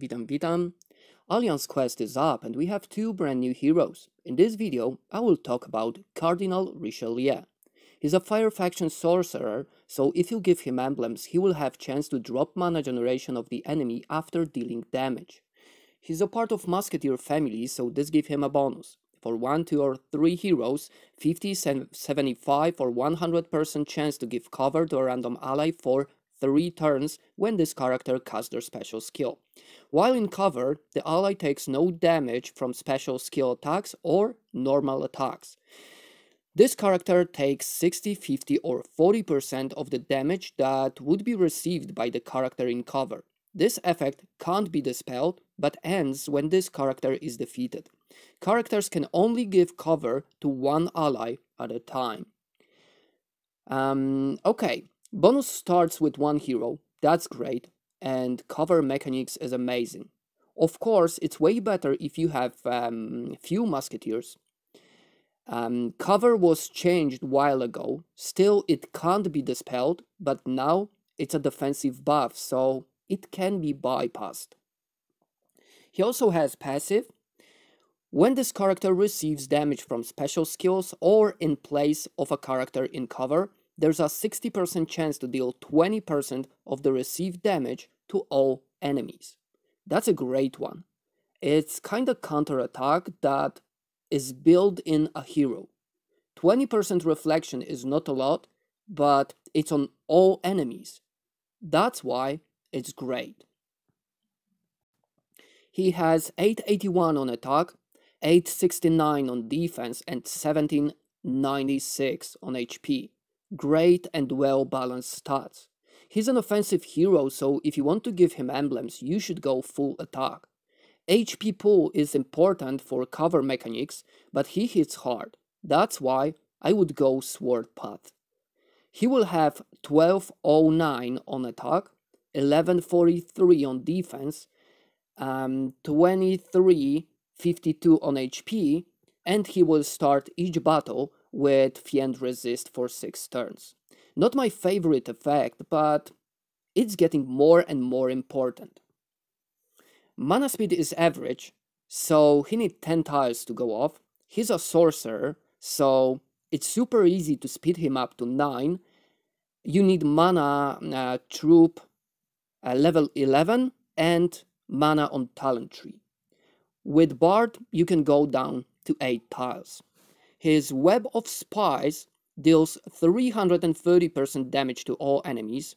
Witam, witam. Alliance Quest is up and we have two brand new heroes. In this video, I will talk about Cardinal Richelieu. He's a Fire Faction Sorcerer, so if you give him emblems, he will have chance to drop mana generation of the enemy after dealing damage. He's a part of Musketeer family, so this gives him a bonus. For 1, 2 or 3 heroes, 50, 75 or 100% chance to give cover to a random ally for 3 turns when this character casts their special skill. While in cover, the ally takes no damage from special skill attacks or normal attacks. This character takes 60, 50 or 40% of the damage that would be received by the character in cover. This effect can't be dispelled, but ends when this character is defeated. Characters can only give cover to one ally at a time. Um, okay, bonus starts with one hero, that's great, and cover mechanics is amazing. Of course, it's way better if you have um, few musketeers. Um, cover was changed while ago, still it can't be dispelled, but now it's a defensive buff, so it can be bypassed. He also has passive. When this character receives damage from special skills or in place of a character in cover, there's a 60% chance to deal 20% of the received damage to all enemies. That's a great one. It's kinda counter-attack that is built in a hero. 20% reflection is not a lot, but it's on all enemies. That's why it's great. He has 881 on attack, 869 on defense, and 1796 on HP. Great and well balanced stats. He's an offensive hero, so if you want to give him emblems, you should go full attack. HP pool is important for cover mechanics, but he hits hard. That's why I would go Sword Path. He will have 1209 on attack, 1143 on defense, um, 2352 on HP, and he will start each battle with Fiend Resist for 6 turns. Not my favorite effect, but it's getting more and more important. Mana speed is average, so he needs 10 tiles to go off. He's a sorcerer, so it's super easy to speed him up to 9. You need mana uh, troop uh, level 11 and mana on talent tree. With Bard, you can go down to 8 tiles. His Web of Spies deals 330% damage to all enemies,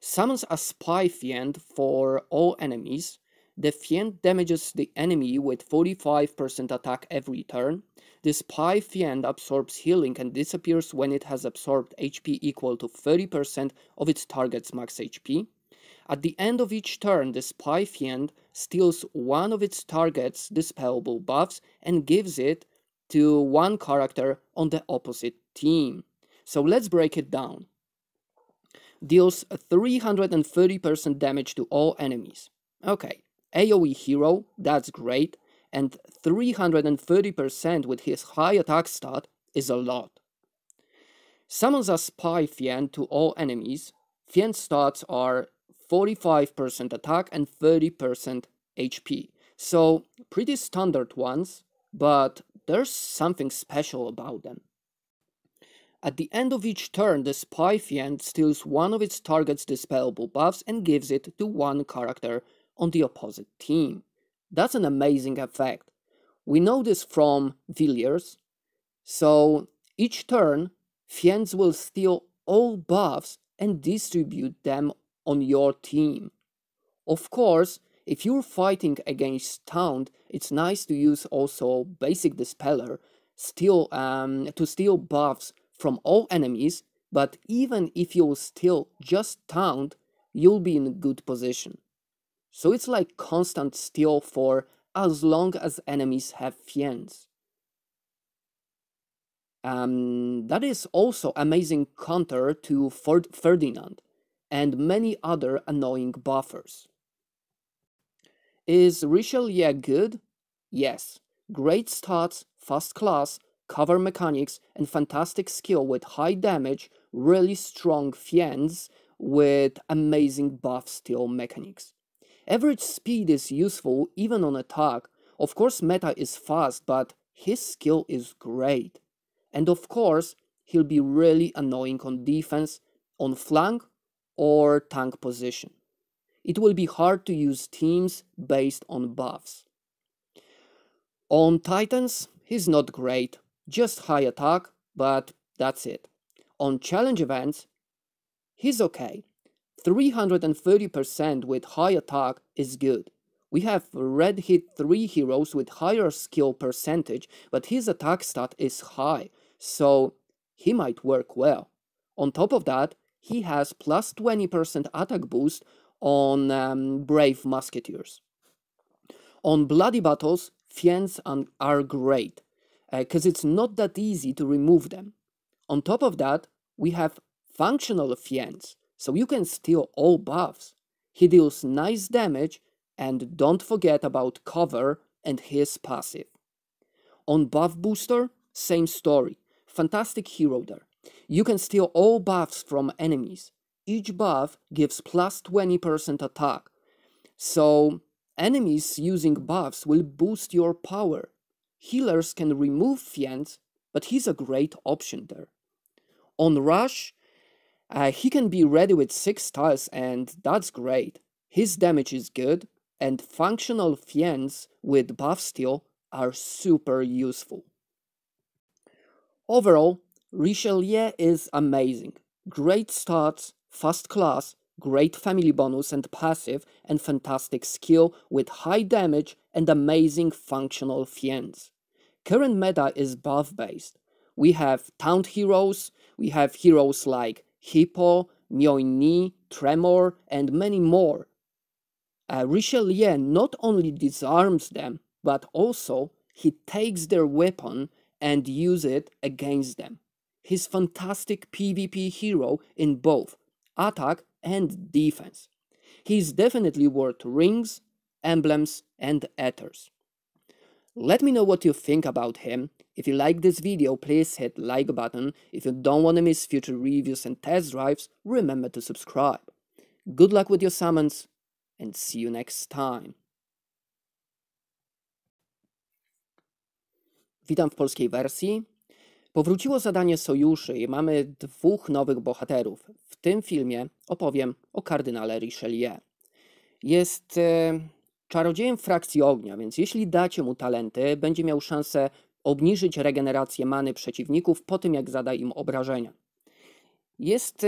summons a Spy Fiend for all enemies, the Fiend damages the enemy with 45% attack every turn. The Spy Fiend absorbs healing and disappears when it has absorbed HP equal to 30% of its target's max HP. At the end of each turn, the Spy Fiend steals one of its target's dispellable buffs and gives it to one character on the opposite team. So let's break it down. Deals 330% damage to all enemies. Okay, AoE hero, that's great, and 330% with his high attack stat is a lot. Summons a Spy Fiend to all enemies. Fiend stats are 45% attack and 30% HP. So, pretty standard ones, but there's something special about them. At the end of each turn, the Spy Fiend steals one of its target's dispellable buffs and gives it to one character on the opposite team. That's an amazing effect. We know this from Villiers, so each turn, Fiends will steal all buffs and distribute them on your team. Of course, if you're fighting against Taunt, it's nice to use also Basic Dispeller steal, um, to steal buffs from all enemies, but even if you'll steal just Taunt, you'll be in a good position. So it's like constant steal for as long as enemies have fiends. Um, that is also amazing counter to Ferdinand and many other annoying buffers. Is Richelieu good? Yes. Great stats, fast class, cover mechanics, and fantastic skill with high damage, really strong fiends with amazing buff steal mechanics. Average speed is useful even on attack. Of course, Meta is fast, but his skill is great. And of course, he'll be really annoying on defense, on flank, or tank position. It will be hard to use teams based on buffs. On Titans, he's not great, just high attack, but that's it. On challenge events, he's okay. 330% with high attack is good. We have red hit 3 heroes with higher skill percentage, but his attack stat is high, so he might work well. On top of that, he has plus 20% attack boost on um, Brave Musketeers. On Bloody Battles, Fiends are great, because uh, it's not that easy to remove them. On top of that, we have functional Fiends, so you can steal all buffs. He deals nice damage, and don't forget about cover and his passive. On Buff Booster, same story. Fantastic hero there. You can steal all buffs from enemies. Each buff gives plus 20% attack. So enemies using buffs will boost your power. Healers can remove Fiends, but he's a great option there. On Rush, uh, he can be ready with 6 stars and that's great. His damage is good and functional Fiends with buff steal are super useful. Overall, Richelieu is amazing. Great stats, fast class, great family bonus and passive, and fantastic skill with high damage and amazing functional fiends. Current meta is buff based. We have taunt heroes, we have heroes like Hippo, Mjolnir, Tremor, and many more. Uh, Richelieu not only disarms them, but also he takes their weapon and use it against them. He's fantastic PvP hero in both attack and defense. He's definitely worth rings, emblems, and ethers. Let me know what you think about him. If you like this video, please hit like button. If you don't want to miss future reviews and test drives, remember to subscribe. Good luck with your summons, and see you next time. Witam w polskiej wersji. Powróciło zadanie sojuszy i mamy dwóch nowych bohaterów. W tym filmie opowiem o kardynale Richelieu. Jest e, czarodziejem frakcji ognia, więc jeśli dacie mu talenty, będzie miał szansę obniżyć regenerację many przeciwników po tym, jak zada im obrażenia. Jest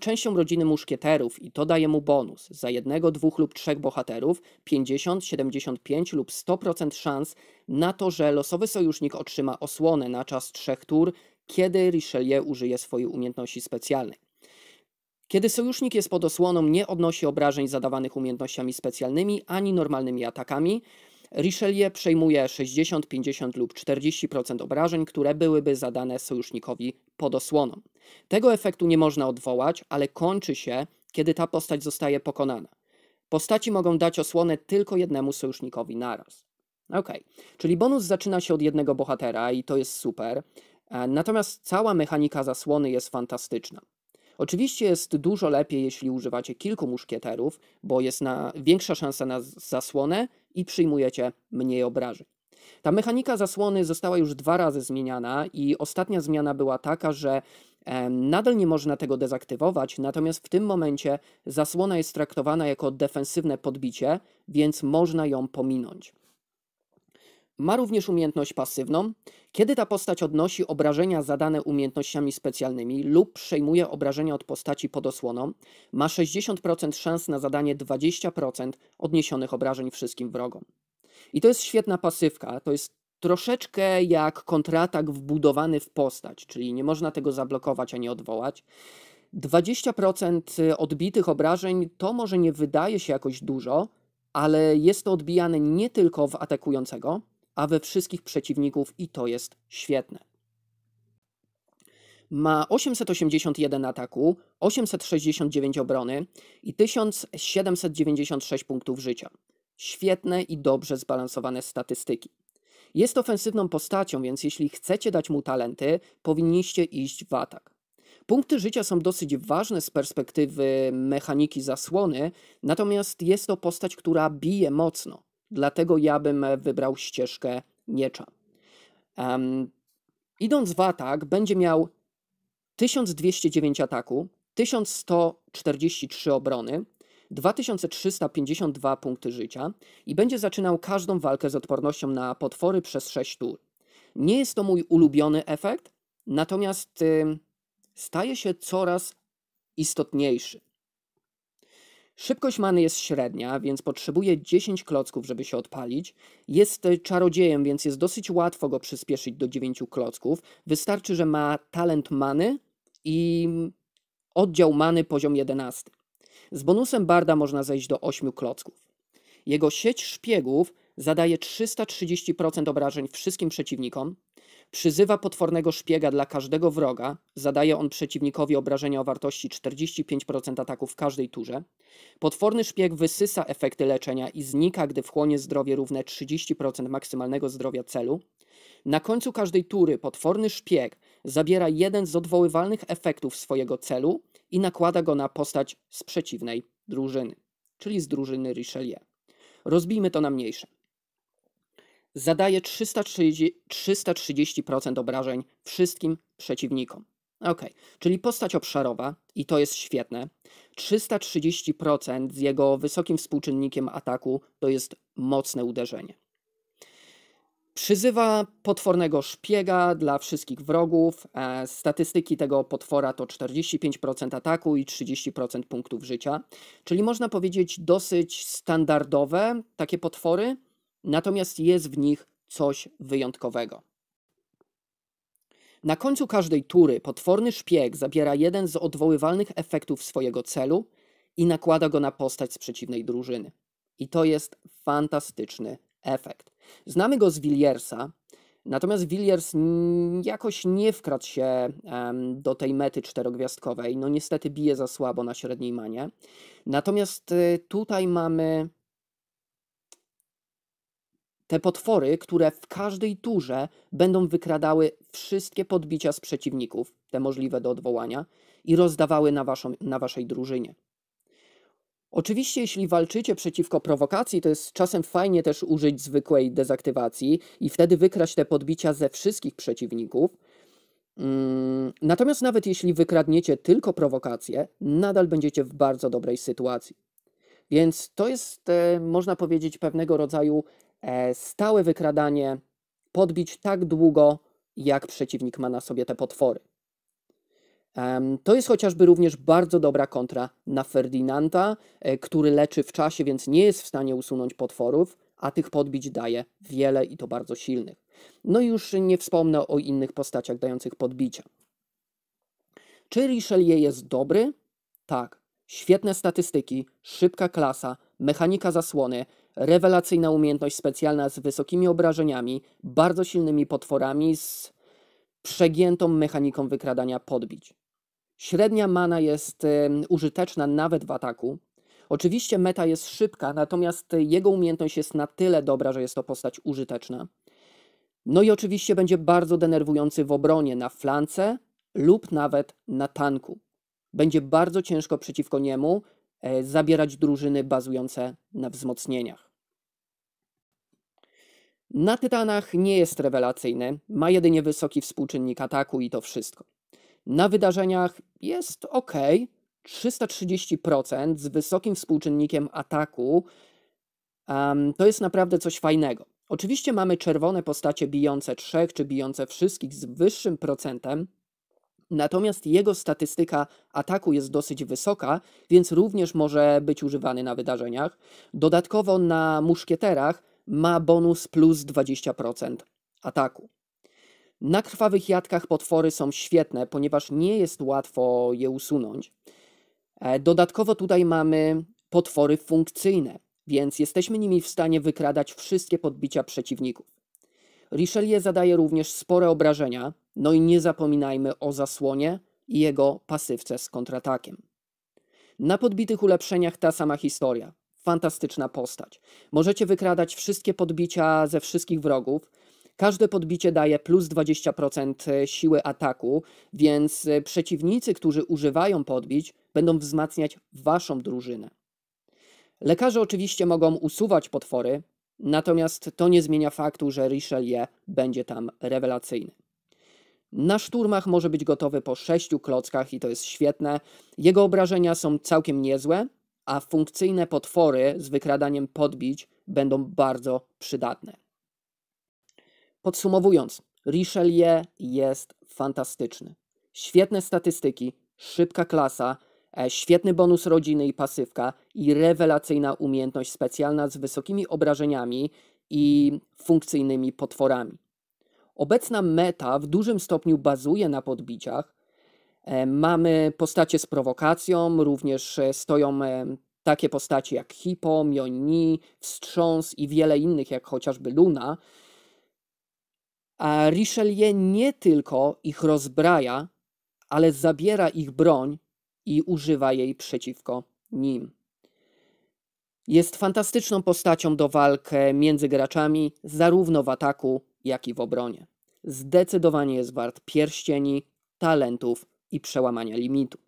częścią rodziny muszkieterów i to daje mu bonus. Za jednego, dwóch lub trzech bohaterów 50, 75 lub 100% szans na to, że losowy sojusznik otrzyma osłonę na czas trzech tur, kiedy Richelieu użyje swojej umiejętności specjalnej. Kiedy sojusznik jest pod osłoną, nie odnosi obrażeń zadawanych umiejętnościami specjalnymi ani normalnymi atakami. Richelieu przejmuje 60, 50 lub 40% obrażeń, które byłyby zadane sojusznikowi pod osłoną. Tego efektu nie można odwołać, ale kończy się, kiedy ta postać zostaje pokonana. Postaci mogą dać osłonę tylko jednemu sojusznikowi naraz. Ok, czyli bonus zaczyna się od jednego bohatera i to jest super. E, natomiast cała mechanika zasłony jest fantastyczna. Oczywiście jest dużo lepiej, jeśli używacie kilku muszkieterów, bo jest na, większa szansa na zasłonę i przyjmujecie mniej obrażeń. Ta mechanika zasłony została już dwa razy zmieniana i ostatnia zmiana była taka, że nadal nie można tego dezaktywować, natomiast w tym momencie zasłona jest traktowana jako defensywne podbicie, więc można ją pominąć. Ma również umiejętność pasywną. Kiedy ta postać odnosi obrażenia zadane umiejętnościami specjalnymi lub przejmuje obrażenia od postaci pod osłoną, ma 60% szans na zadanie 20% odniesionych obrażeń wszystkim wrogom. I to jest świetna pasywka, to jest troszeczkę jak kontratak wbudowany w postać, czyli nie można tego zablokować ani odwołać. 20% odbitych obrażeń to może nie wydaje się jakoś dużo, ale jest to odbijane nie tylko w atakującego, a we wszystkich przeciwników i to jest świetne. Ma 881 ataku, 869 obrony i 1796 punktów życia. Świetne i dobrze zbalansowane statystyki. Jest ofensywną postacią, więc jeśli chcecie dać mu talenty, powinniście iść w atak. Punkty życia są dosyć ważne z perspektywy mechaniki zasłony, natomiast jest to postać, która bije mocno. Dlatego ja bym wybrał ścieżkę miecza. Um, idąc w atak, będzie miał 1209 ataku, 1143 obrony, 2352 punkty życia i będzie zaczynał każdą walkę z odpornością na potwory przez 6 tur. Nie jest to mój ulubiony efekt, natomiast y, staje się coraz istotniejszy. Szybkość many jest średnia, więc potrzebuje 10 klocków, żeby się odpalić. Jest y, czarodziejem, więc jest dosyć łatwo go przyspieszyć do 9 klocków. Wystarczy, że ma talent many i oddział many poziom 11. Z bonusem Barda można zejść do 8 klocków. Jego sieć szpiegów zadaje 330% obrażeń wszystkim przeciwnikom, przyzywa potwornego szpiega dla każdego wroga, zadaje on przeciwnikowi obrażenia o wartości 45% ataku w każdej turze. Potworny szpieg wysysa efekty leczenia i znika, gdy wchłonie zdrowie równe 30% maksymalnego zdrowia celu. Na końcu każdej tury potworny szpieg zabiera jeden z odwoływalnych efektów swojego celu i nakłada go na postać z przeciwnej drużyny, czyli z drużyny Richelieu. Rozbijmy to na mniejsze. Zadaje 330%, 330% obrażeń wszystkim przeciwnikom. Ok, czyli postać obszarowa, i to jest świetne. 330% z jego wysokim współczynnikiem ataku to jest mocne uderzenie. Przyzywa potwornego szpiega dla wszystkich wrogów. E, statystyki tego potwora to 45% ataku i 30% punktów życia, czyli można powiedzieć dosyć standardowe takie potwory, natomiast jest w nich coś wyjątkowego. Na końcu każdej tury potworny szpieg zabiera jeden z odwoływalnych efektów swojego celu i nakłada go na postać z przeciwnej drużyny. I to jest fantastyczny efekt. Znamy go z Williersa, natomiast Villiers jakoś nie wkradł się do tej mety czterogwiazdkowej. No niestety bije za słabo na średniej manie. Natomiast y, tutaj mamy te potwory, które w każdej turze będą wykradały wszystkie podbicia z przeciwników, te możliwe do odwołania, i rozdawały na, waszą, na waszej drużynie. Oczywiście, jeśli walczycie przeciwko prowokacji, to jest czasem fajnie też użyć zwykłej dezaktywacji i wtedy wykraść te podbicia ze wszystkich przeciwników. Mm, natomiast nawet jeśli wykradniecie tylko prowokację, nadal będziecie w bardzo dobrej sytuacji. Więc to jest, e, można powiedzieć, pewnego rodzaju e, stałe wykradanie podbić tak długo, jak przeciwnik ma na sobie te potwory. To jest chociażby również bardzo dobra kontra na Ferdinanda, e, który leczy w czasie, więc nie jest w stanie usunąć potworów, a tych podbić daje wiele i to bardzo silnych. No i już nie wspomnę o innych postaciach dających podbicia. Czy Richelieu jest dobry? Tak. Świetne statystyki, szybka klasa, mechanika zasłony, rewelacyjna umiejętność specjalna z wysokimi obrażeniami, bardzo silnymi potworami, z przegiętą mechaniką wykradania podbić. Średnia mana jest użyteczna nawet w ataku. Oczywiście meta jest szybka, natomiast jego umiejętność jest na tyle dobra, że jest to postać użyteczna. No i oczywiście będzie bardzo denerwujący w obronie na flance lub nawet na tanku. Będzie bardzo ciężko przeciwko niemu e, zabierać drużyny bazujące na wzmocnieniach. Na Tytanach nie jest rewelacyjny, ma jedynie wysoki współczynnik ataku i to wszystko. Na wydarzeniach jest ok, 330% z wysokim współczynnikiem ataku. Um, to jest naprawdę coś fajnego. Oczywiście mamy czerwone postacie bijące trzech czy bijące wszystkich z wyższym procentem, natomiast jego statystyka ataku jest dosyć wysoka, więc również może być używany na wydarzeniach. Dodatkowo na muszkieterach ma bonus plus 20% ataku. Na krwawych jadkach potwory są świetne, ponieważ nie jest łatwo je usunąć. E, dodatkowo tutaj mamy potwory funkcyjne, więc jesteśmy nimi w stanie wykradać wszystkie podbicia przeciwników. Richelieu zadaje również spore obrażenia, no i nie zapominajmy o zasłonie i jego pasywce z kontratakiem. Na podbitych ulepszeniach ta sama historia. Fantastyczna postać. Możecie wykradać wszystkie podbicia ze wszystkich wrogów, Każde podbicie daje plus 20% siły ataku, więc przeciwnicy, którzy używają podbić, będą wzmacniać waszą drużynę. Lekarze oczywiście mogą usuwać potwory, natomiast to nie zmienia faktu, że Richelieu będzie tam rewelacyjny. Na szturmach może być gotowy po sześciu klockach i to jest świetne. Jego obrażenia są całkiem niezłe, a funkcyjne potwory z wykradaniem podbić będą bardzo przydatne. Podsumowując, Richelieu jest fantastyczny. Świetne statystyki, szybka klasa, e, świetny bonus rodziny i pasywka i rewelacyjna umiejętność specjalna z wysokimi obrażeniami i funkcyjnymi potworami. Obecna meta w dużym stopniu bazuje na podbiciach. E, mamy postacie z prowokacją, również e, stoją e, takie postacie jak Hippo, Mjolnir, Wstrząs i wiele innych, jak chociażby Luna. A Richelieu nie tylko ich rozbraja, ale zabiera ich broń i używa jej przeciwko nim. Jest fantastyczną postacią do walk między graczami, zarówno w ataku, jak i w obronie. Zdecydowanie jest wart pierścieni, talentów i przełamania limitu.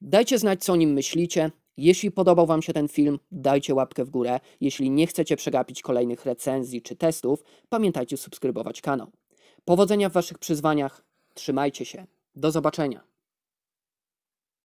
Dajcie znać, co o nim myślicie. Jeśli podobał Wam się ten film, dajcie łapkę w górę. Jeśli nie chcecie przegapić kolejnych recenzji czy testów, pamiętajcie subskrybować kanał. Powodzenia w Waszych przyzwaniach. Trzymajcie się. Do zobaczenia.